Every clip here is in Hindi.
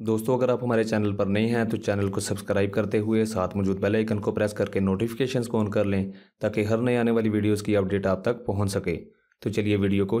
दोस्तों, अगर आप हमारे चैनल पर नहीं हैं तो चैनल को सब्सक्राइब करते हुए साथ मौजूद बेल आइकन को प्रेस करके नोटिफिकेशंस को ऑन कर लें, ताकि हर नए आने वाली वीडियोस की अपडेट आप तक पहुँच सके। तो चलिए वीडियो को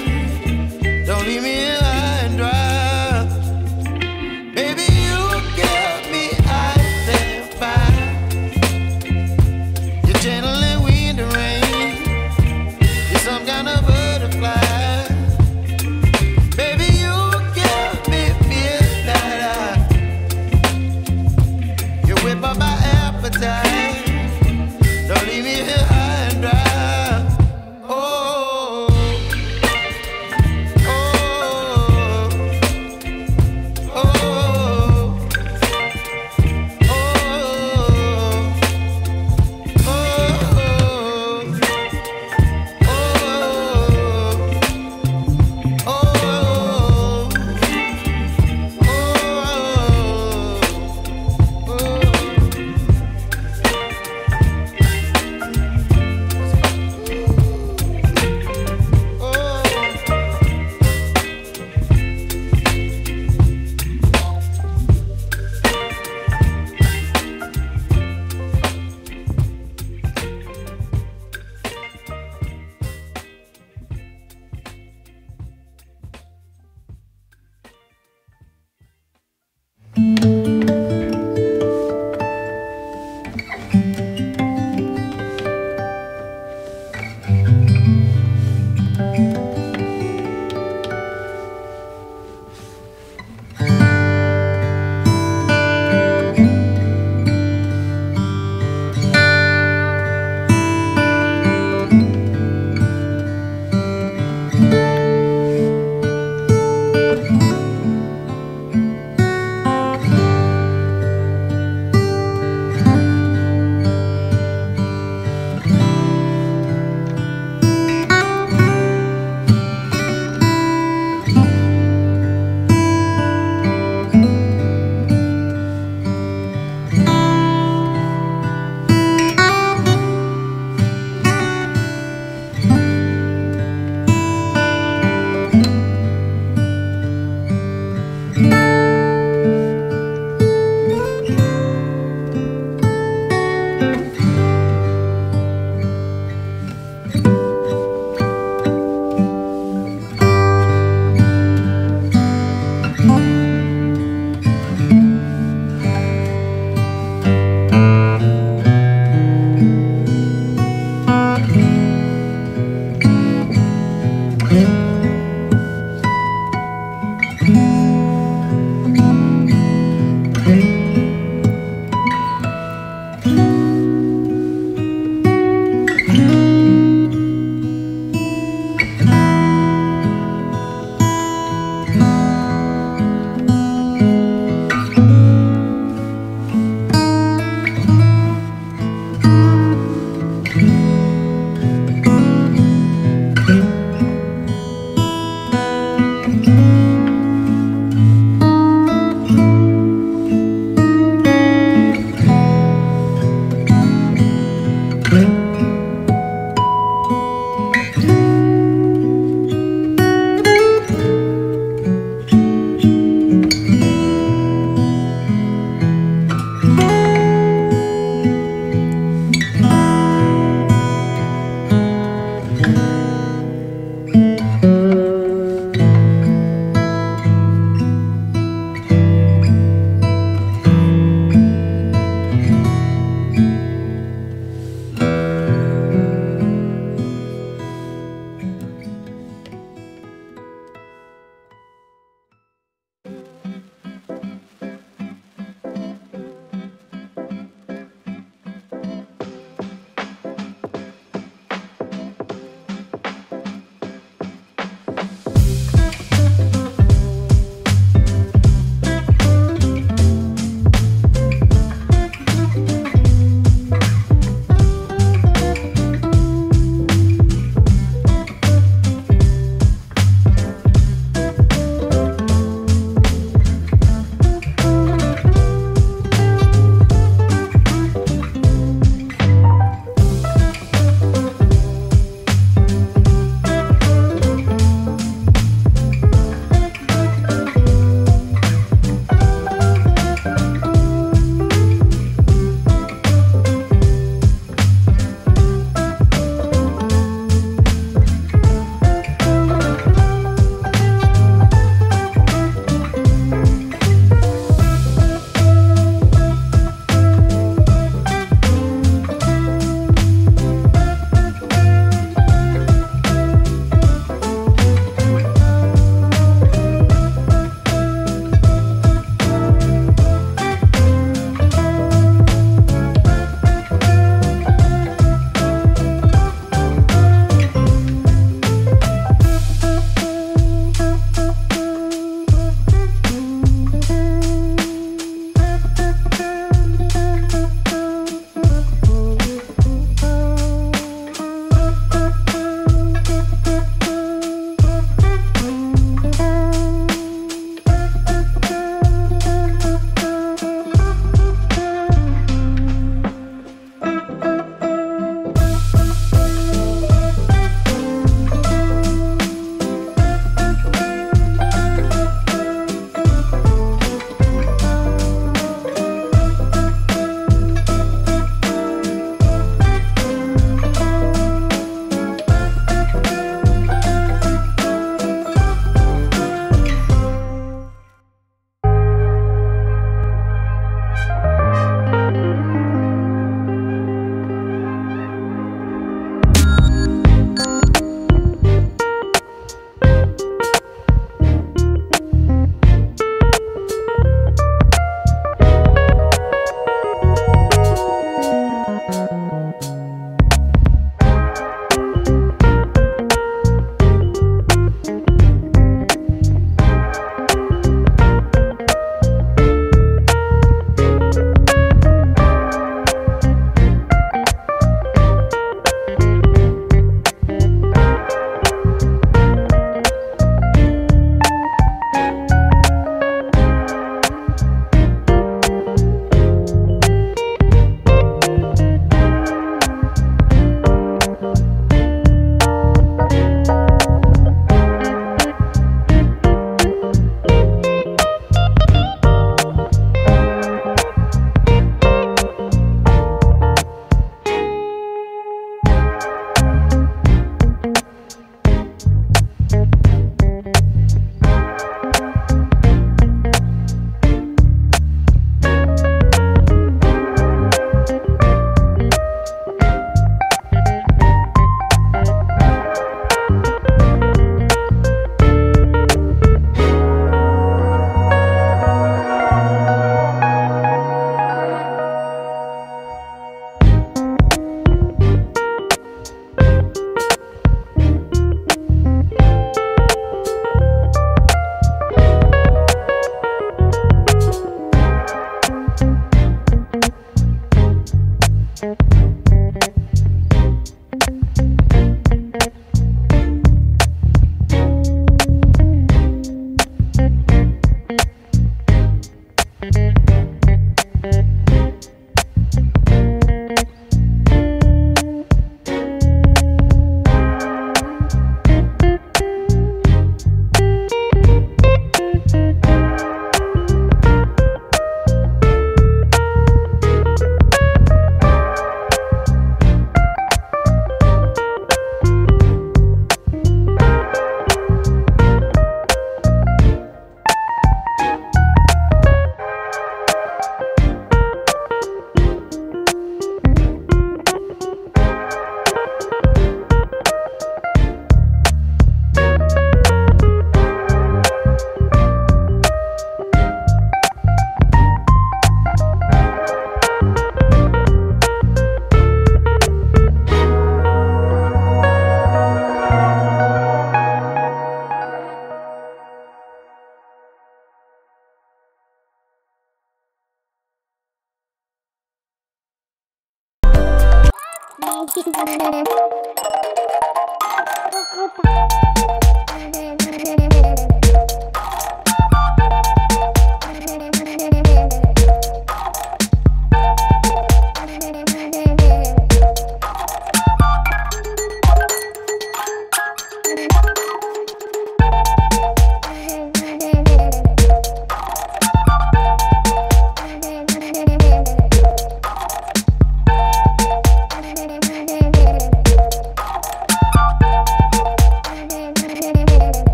You